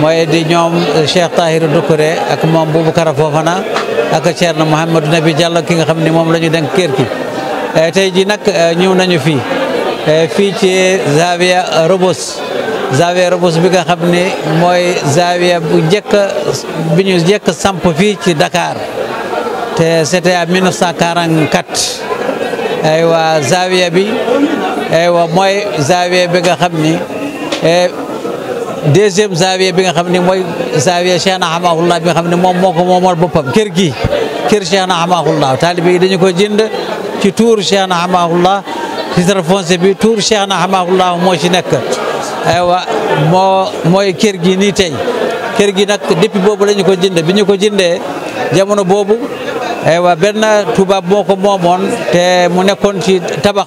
mooy di ñoom euh, Cheikh Tahirou Doucouré ak moom Boubacar Fofana ak Thierno Mouhamadou Nabi Diallo ki nga xam ni moom la ñu denk kër gi euh, tey ji nag euh, ñëw nañu fii fii ci Zawiya Rebeuss Zawiya Rebeuss bi nga xam ni mooy Zawiya bu njëkk bi ñu njëkk samp fii ci Dakar te c'était en 1944 aywa Zawiya bi aywa mooy Zawiya bi nga xam ni deuxième zawiya bi nga xam ne mooy zawiya Cheikh na Hamahullah bi nga xam ne moom moo ko moomal boppam kër gi kër Cheikh na Hamahullah taalibe yi dañu ko jënd ci tuur Cheikh na Hamahullah titre foncier bi tuur Cheikh na Hamahullah moo ci nekk aywa moo mooy kër gi nii tey kër gi nag depuis boobu la ñu ko jënd bi ñu ko jëndee jamono boobu aywa benn tubaab moo ko moomoon te mu nekkoon ci tabax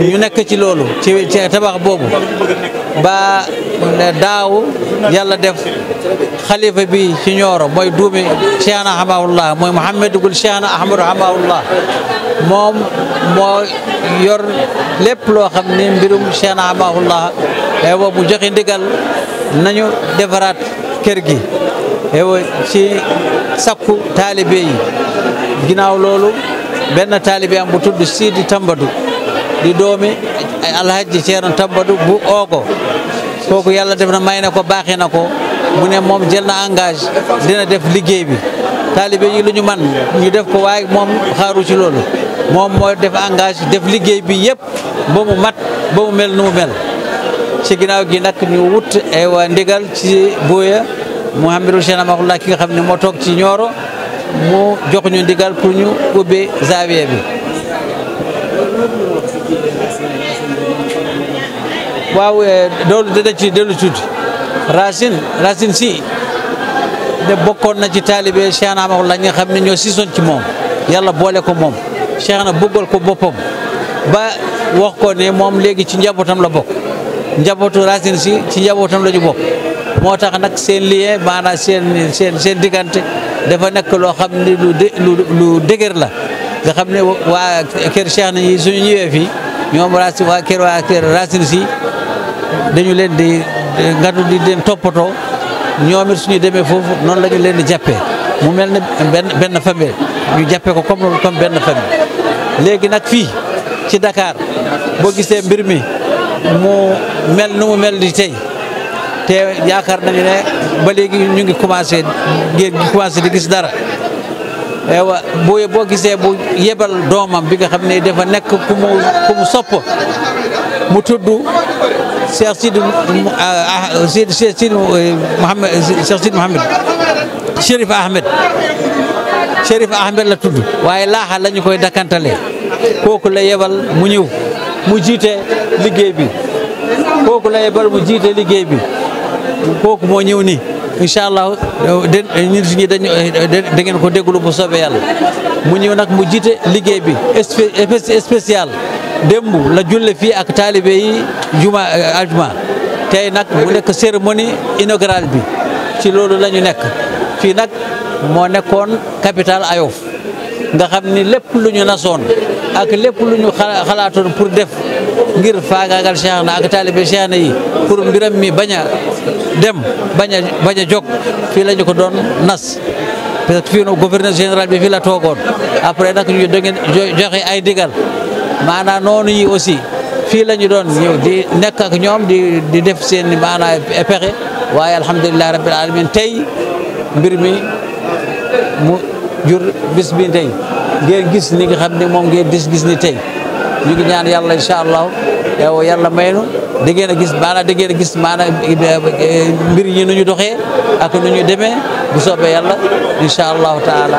ñu nekk ci loolu ci ci tabax boobu ba daaw yàlla def xalifa bi ci ñooro mooy duumi Cheikhna Hamahullah mooy Mouhamadou Gul Cheikhna Ahmadou Hamahullah moom moo yor lépp loo xam ni mbirum Cheikhna Hamahullah ewa mu joxe ndigal nañu defaraat kër gi ewa ci sakku taalibe yi ginnaaw loolu benn taalibe am bu tudd Sidi Tambadu di doomi alhaji Ceerno Tambadu bu Oogo kooku yàlla def na may na ko baaxee na ko mu ne moom jël na engage dina def liggéey bi taalibe yi lu ñu man ñu def ko waaye moom xaaru ci loolu moom mooy def engage def liggéey bi yëpp ba mu mat ba mu mel nu mu mel ci ginnaaw gi nag ñu wut ay waa ndigal ci booya Mouhamadou Cheikh Amakhoulah ki nga xam ne moo toog ci Nioro mu jox ñu ndigal pour ñu ubbi zawiya bi waaw eh, loolu dana ci dellu tuuti Racine Racine si de bokkoon na ci taalibe Cheikh Ahmadou la nga xam ne ñoo sisoon ci moom yàlla boole ko moom Cheikh na bëggal ko boppam ba wax ko ne moom léegi ci njabootam la bokk njabootu Racine si ci njabootam la ñu bokk moo tax nag seen lien maanaam seen seen seen diggante dafa nekk loo xam ne lu dé lu lu dëgër la nga xam ne waa kër Cheikh na ñi suñu ñëwee fii ñoom Racine waa kër waa kër Racine si dañu leen di ngatu di leen toppatoo ñoom it suñu demee foofu noonu la ñu leen di jàppee mu mel ne benn benn famille ñu jàppee ko comme loolu comme benn famille léegi nag fii ci Dakar boo gisee mbir mi mu mel nu mu mel di tey te yaakaar nañu ne ba léegi ñu ngi commencé ngeen ngi commencé di gis dara ewa bu boo gisee bu yebal doomam bi nga xam ne dafa nekk ku mu ku mu sopp mu tudd Cheikh Sidi Sidi Sidi Mohamed Cheikh Sidi Mohamed Chérif Ahmed Chérif Ahmed la tudd waaye laaxa la ñu koy dakkantalee kooku la yebal mu ñëw mu jiite liggéey bi kooku la yebal mu jiite liggéey bi kooku moo ñëw nii incha allah de ñun suñu dañu da ngeen ko déglu bu soobee yàlla mu ñëw nag mu jiite liggéey bi spécial démb la julle fii ak taalibe yi juma aljuma tey nag mu nekk cérémonie inaugurale bi ci loolu la ñu nekk fii nag moo nekkoon capitale Ayof nga xam ni lépp lu ñu nasoon ak lépp lu ñu xalaatoon pour def ngir faagaagal Cheikh na ak taalibe Cheikh na yi pour mbiram mi bañ a dem bañ a bañ a jóg fii la ñu ko doon nas parce que fii no gouverneur général bi fii la toogoon après nag ñu da ngeen joxe ay digal maanaam noonu yi aussi fii la ñu doon ñëw di nekk ak ñoom di di def seen maanaam pexe waaye alhamdulilah rabbil alamin tey mbir mi mu jur bis bi tey ngeen gis ni nga xam ne moom ngeen dis gis ni tey ñu ngi ñaan yàlla incha allah yow yàlla may nu da ngeen a gis maanaam da ngeen a gis maanaam eh, mbir yi nu ñu doxee ak nu ñu demee bu soobee yàlla incha allahu taala